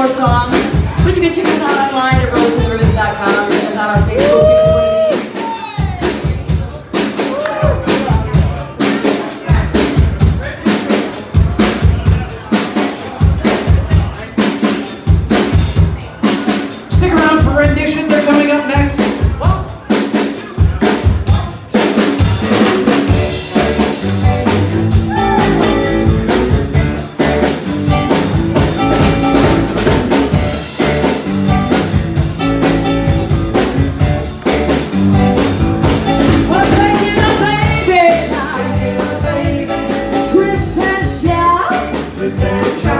more song, But you can check us out online at roseandruins.com. Check us out on Facebook. is the child.